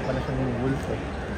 kaya pala siya ng wolf eh.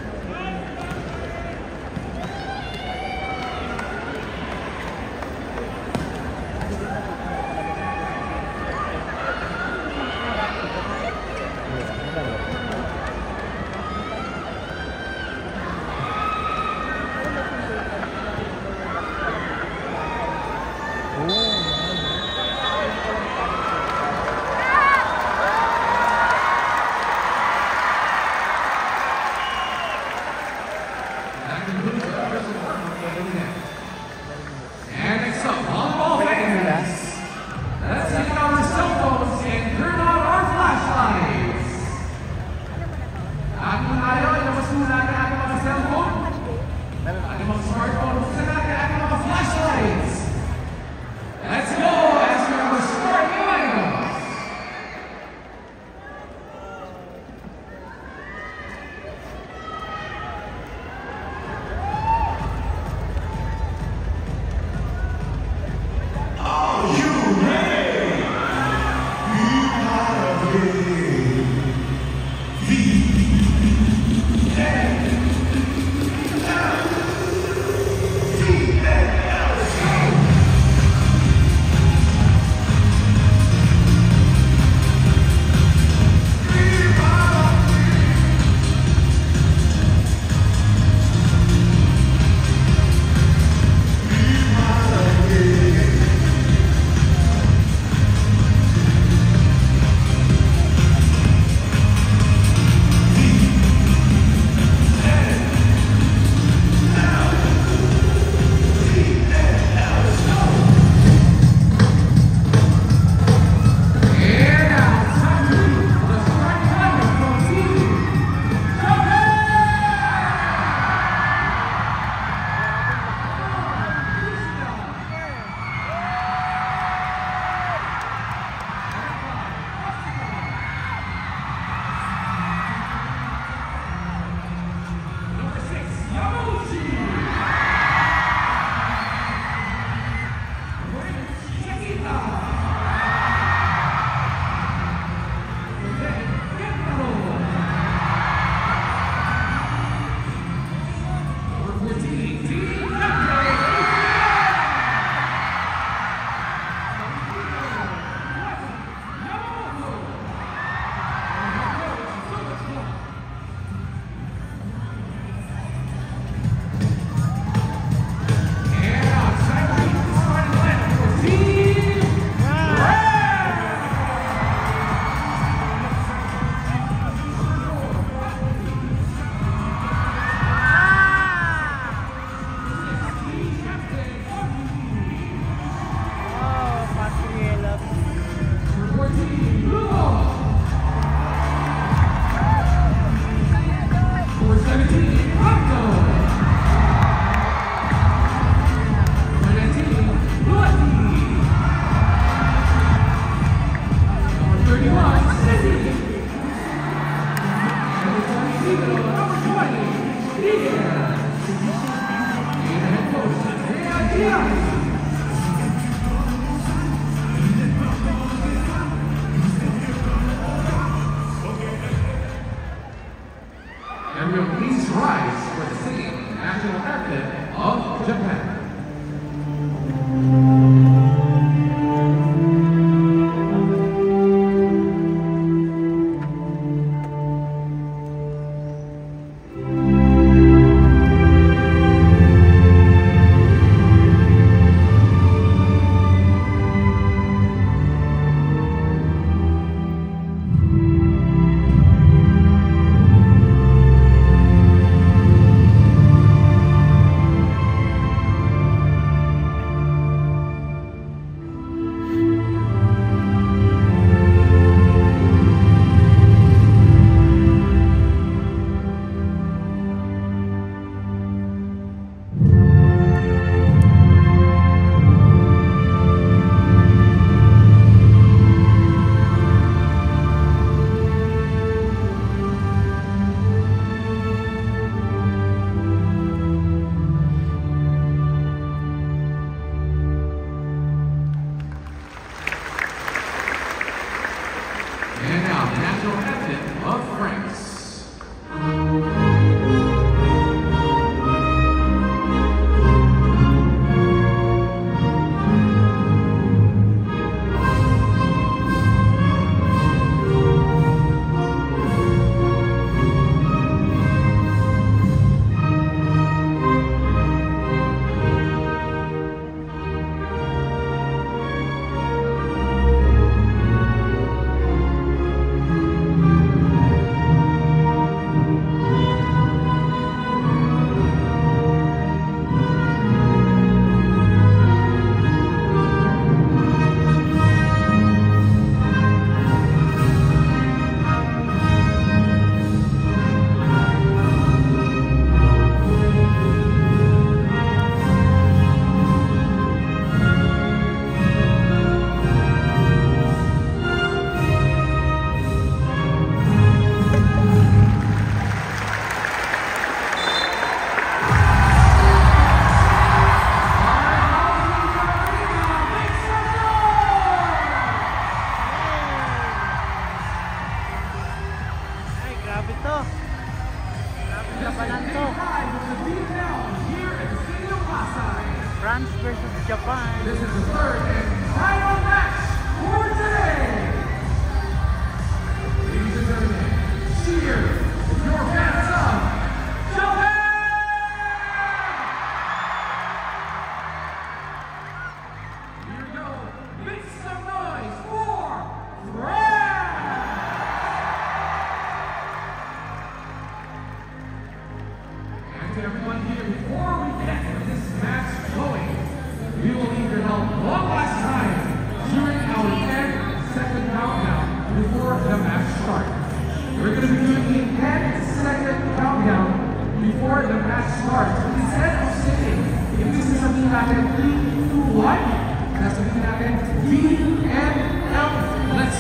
Yeah.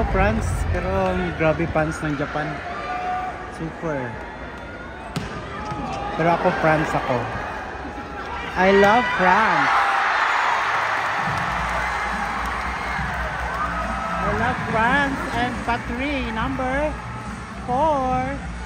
to France. Pero grabe fans ng Japan. Super. Pero ako France ako. I love France. I love France and battery number 4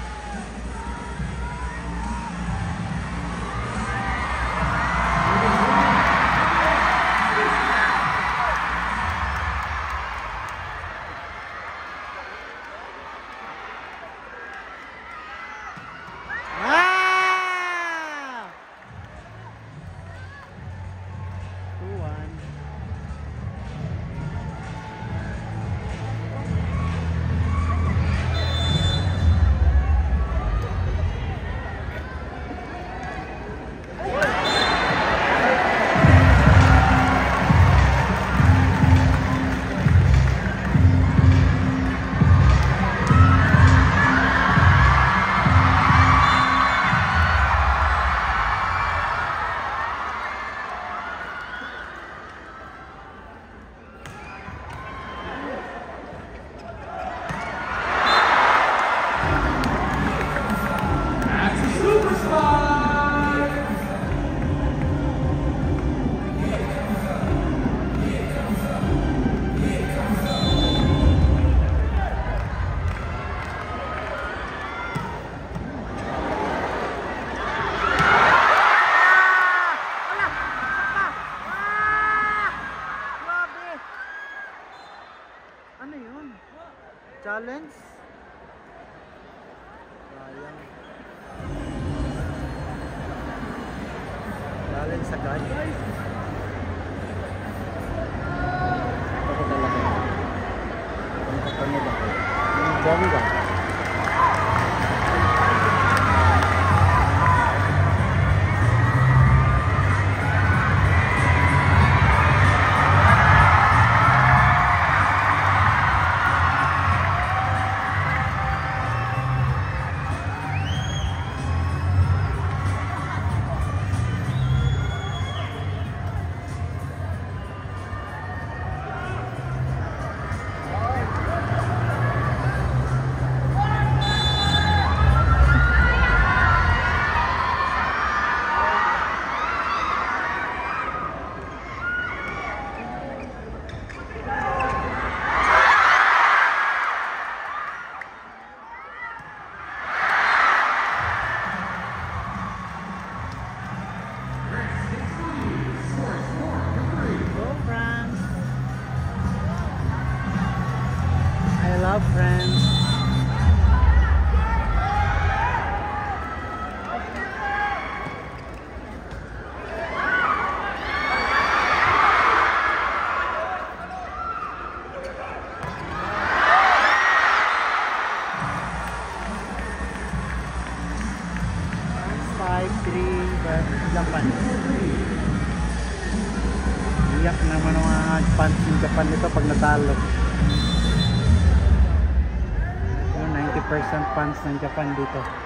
fans ng Japan dito.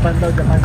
Japan daw, Japan.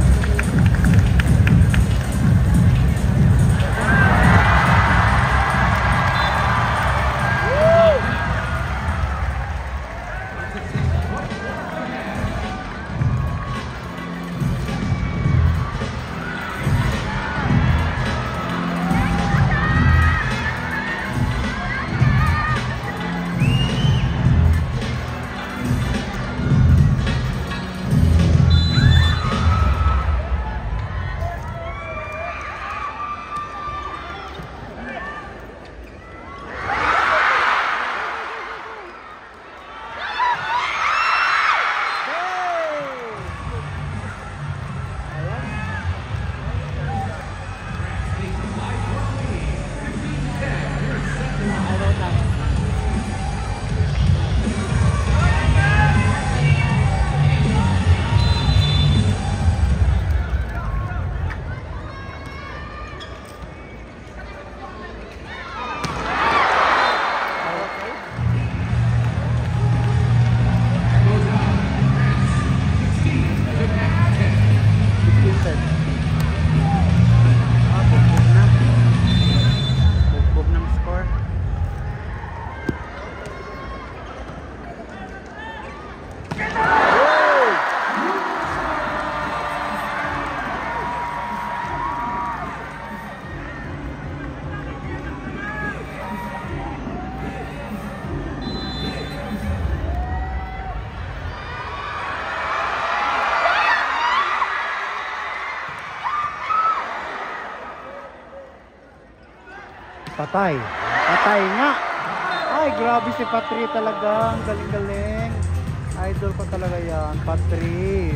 Patay. Patay nga. Ay, grabe si Patri talaga. Ang galing-galing. Idol ko talaga yan. Patri.